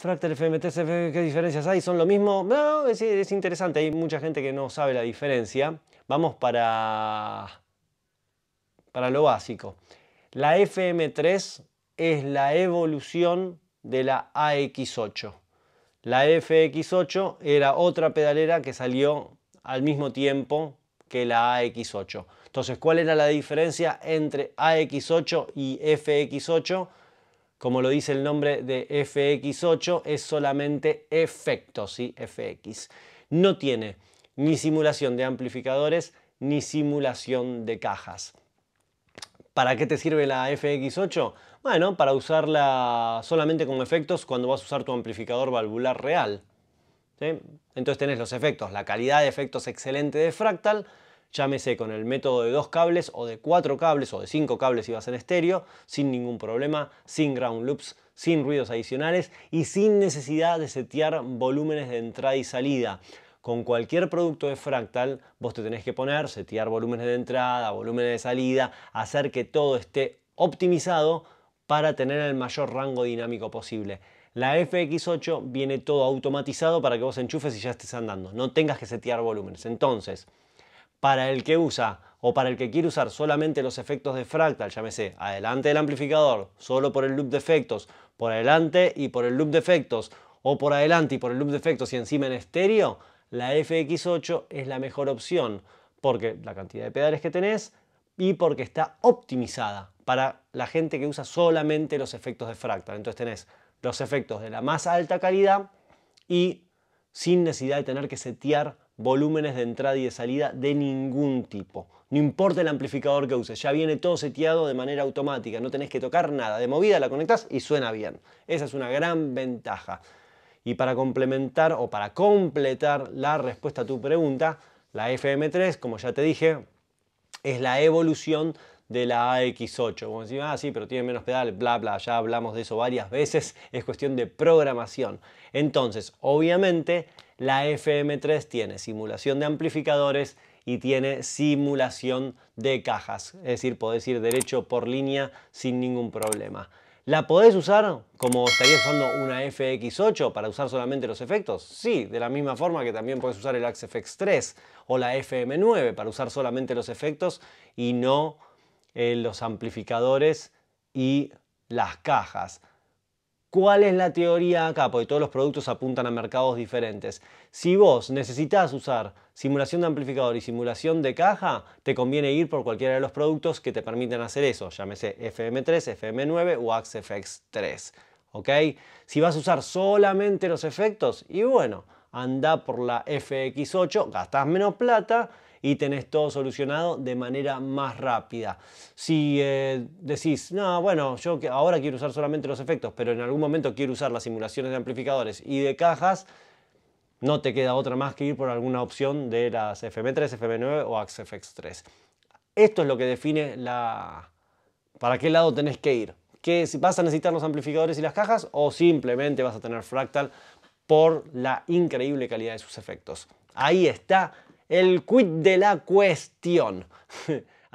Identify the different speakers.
Speaker 1: Fractal FM3, ¿qué diferencias hay? ¿Son lo mismo? No, es, es interesante, hay mucha gente que no sabe la diferencia. Vamos para, para lo básico. La FM3 es la evolución de la AX8. La FX8 era otra pedalera que salió al mismo tiempo que la AX8. Entonces, ¿cuál era la diferencia entre AX8 y FX8? Como lo dice el nombre de FX8, es solamente efecto, ¿sí? FX. No tiene ni simulación de amplificadores ni simulación de cajas. ¿Para qué te sirve la FX8? Bueno, para usarla solamente con efectos cuando vas a usar tu amplificador valvular real. Entonces tenés los efectos, la calidad de efectos excelente de Fractal, llámese con el método de dos cables o de cuatro cables o de cinco cables si vas en estéreo, sin ningún problema, sin ground loops, sin ruidos adicionales y sin necesidad de setear volúmenes de entrada y salida. Con cualquier producto de Fractal vos te tenés que poner, setear volúmenes de entrada, volúmenes de salida, hacer que todo esté optimizado para tener el mayor rango dinámico posible. La FX8 viene todo automatizado para que vos enchufes y ya estés andando, no tengas que setear volúmenes. Entonces, para el que usa o para el que quiere usar solamente los efectos de fractal, llámese adelante del amplificador, solo por el loop de efectos, por adelante y por el loop de efectos, o por adelante y por el loop de efectos y encima en estéreo, la FX8 es la mejor opción, porque la cantidad de pedales que tenés y porque está optimizada para la gente que usa solamente los efectos de fractal. Entonces tenés los efectos de la más alta calidad y sin necesidad de tener que setear volúmenes de entrada y de salida de ningún tipo. No importa el amplificador que uses, ya viene todo seteado de manera automática, no tenés que tocar nada. De movida la conectás y suena bien. Esa es una gran ventaja. Y para complementar o para completar la respuesta a tu pregunta, la FM3, como ya te dije, es la evolución de la AX8. Como decís, ah, sí, pero tiene menos pedales, bla, bla, ya hablamos de eso varias veces, es cuestión de programación. Entonces, obviamente, la FM3 tiene simulación de amplificadores y tiene simulación de cajas, es decir, podés ir derecho por línea sin ningún problema. ¿La podés usar como estarías usando una FX8 para usar solamente los efectos? Sí, de la misma forma que también puedes usar el AXFX 3 o la FM9 para usar solamente los efectos y no eh, los amplificadores y las cajas. ¿Cuál es la teoría acá? Porque todos los productos apuntan a mercados diferentes. Si vos necesitas usar simulación de amplificador y simulación de caja, te conviene ir por cualquiera de los productos que te permiten hacer eso, llámese FM3, FM9 o AXFX 3. ¿Ok? Si vas a usar solamente los efectos, y bueno, anda por la FX8, gastas menos plata y tenés todo solucionado de manera más rápida. Si eh, decís, no, bueno, yo ahora quiero usar solamente los efectos, pero en algún momento quiero usar las simulaciones de amplificadores y de cajas, no te queda otra más que ir por alguna opción de las FM3, FM9 o AXFX3. Esto es lo que define la... para qué lado tenés que ir. Que vas a necesitar los amplificadores y las cajas o simplemente vas a tener Fractal por la increíble calidad de sus efectos. Ahí está el quid de la cuestión.